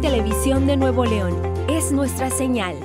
Televisión de Nuevo León. Es nuestra señal.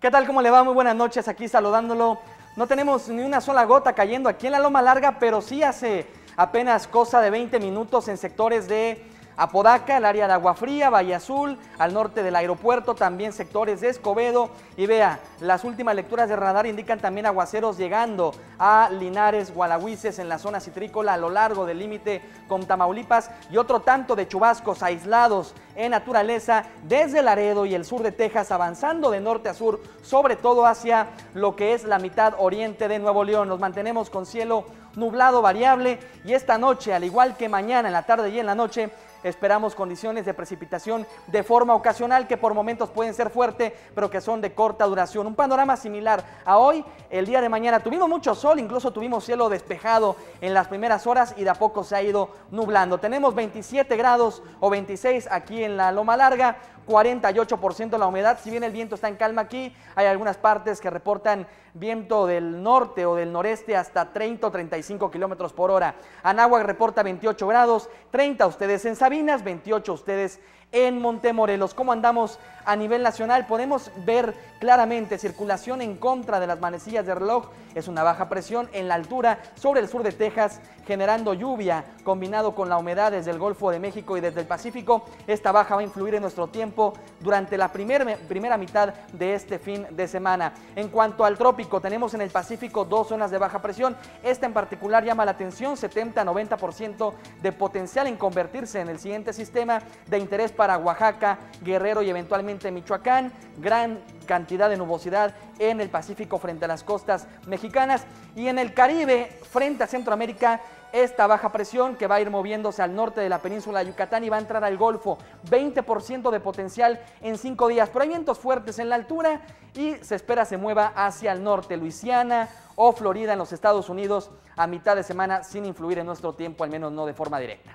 ¿Qué tal? ¿Cómo le va? Muy buenas noches. Aquí saludándolo. No tenemos ni una sola gota cayendo aquí en la Loma Larga, pero sí hace apenas cosa de 20 minutos en sectores de Apodaca, el área de Agua Fría, Valle Azul, al norte del aeropuerto, también sectores de Escobedo. Y vea, las últimas lecturas de radar indican también aguaceros llegando a Linares, Gualahuises, en la zona citrícola a lo largo del límite con Tamaulipas y otro tanto de chubascos aislados en naturaleza desde Laredo y el sur de Texas, avanzando de norte a sur, sobre todo hacia lo que es la mitad oriente de Nuevo León. Nos mantenemos con cielo nublado variable y esta noche, al igual que mañana en la tarde y en la noche, Esperamos condiciones de precipitación de forma ocasional que por momentos pueden ser fuerte, pero que son de corta duración. Un panorama similar a hoy, el día de mañana. Tuvimos mucho sol, incluso tuvimos cielo despejado en las primeras horas y de a poco se ha ido nublando. Tenemos 27 grados o 26 aquí en la Loma Larga, 48% la humedad. Si bien el viento está en calma aquí, hay algunas partes que reportan viento del norte o del noreste hasta 30 o 35 kilómetros por hora. Anáhuac reporta 28 grados, 30 ustedes en Sabinas, 28 ustedes en Montemorelos. ¿Cómo andamos a nivel nacional? Podemos ver claramente circulación en contra de las manecillas de reloj. Es una baja presión en la altura sobre el sur de Texas, generando lluvia combinado con la humedad desde el Golfo de México y desde el Pacífico. Esta baja va a influir en nuestro tiempo durante la primera mitad de este fin de semana. En cuanto al trópico, tenemos en el Pacífico dos zonas de baja presión. Esta en particular llama la atención, 70-90% de potencial en convertirse en el siguiente sistema de interés Oaxaca, Guerrero y eventualmente Michoacán. Gran cantidad de nubosidad en el Pacífico frente a las costas mexicanas y en el Caribe frente a Centroamérica esta baja presión que va a ir moviéndose al norte de la península de Yucatán y va a entrar al Golfo. 20% de potencial en cinco días, pero hay vientos fuertes en la altura y se espera se mueva hacia el norte, Luisiana o Florida en los Estados Unidos a mitad de semana sin influir en nuestro tiempo, al menos no de forma directa.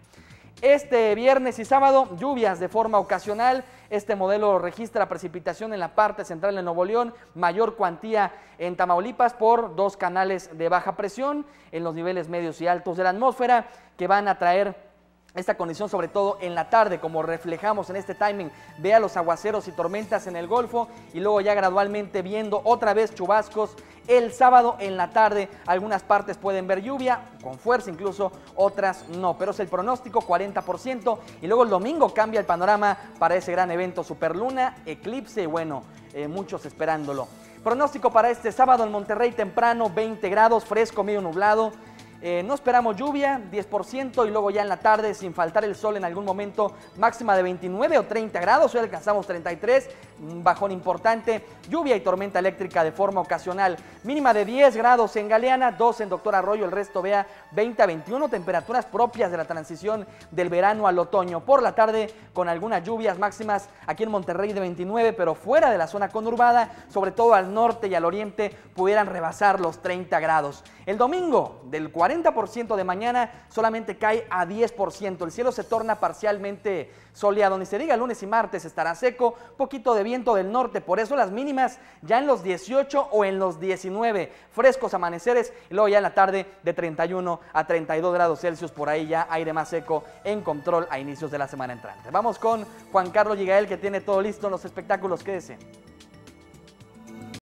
Este viernes y sábado, lluvias de forma ocasional. Este modelo registra precipitación en la parte central de Nuevo León, mayor cuantía en Tamaulipas por dos canales de baja presión en los niveles medios y altos de la atmósfera que van a traer esta condición sobre todo en la tarde, como reflejamos en este timing, vea los aguaceros y tormentas en el Golfo y luego ya gradualmente viendo otra vez chubascos el sábado en la tarde. Algunas partes pueden ver lluvia, con fuerza incluso, otras no, pero es el pronóstico 40% y luego el domingo cambia el panorama para ese gran evento Superluna, eclipse y bueno, eh, muchos esperándolo. Pronóstico para este sábado en Monterrey temprano, 20 grados, fresco, medio nublado. Eh, no esperamos lluvia, 10% y luego ya en la tarde, sin faltar el sol en algún momento, máxima de 29 o 30 grados, hoy alcanzamos 33, bajón importante, lluvia y tormenta eléctrica de forma ocasional, mínima de 10 grados en Galeana, 2 en Doctor Arroyo, el resto vea 20 a 21, temperaturas propias de la transición del verano al otoño. Por la tarde, con algunas lluvias máximas aquí en Monterrey de 29, pero fuera de la zona conurbada, sobre todo al norte y al oriente, pudieran rebasar los 30 grados. El domingo, del 40% de mañana, solamente cae a 10%. El cielo se torna parcialmente soleado. Ni se diga lunes y martes estará seco, poquito de viento del norte. Por eso las mínimas ya en los 18 o en los 19. Frescos amaneceres y luego ya en la tarde de 31 a 32 grados Celsius. Por ahí ya aire más seco en control a inicios de la semana entrante. Vamos con Juan Carlos Gigael que tiene todo listo en los espectáculos. Quédese.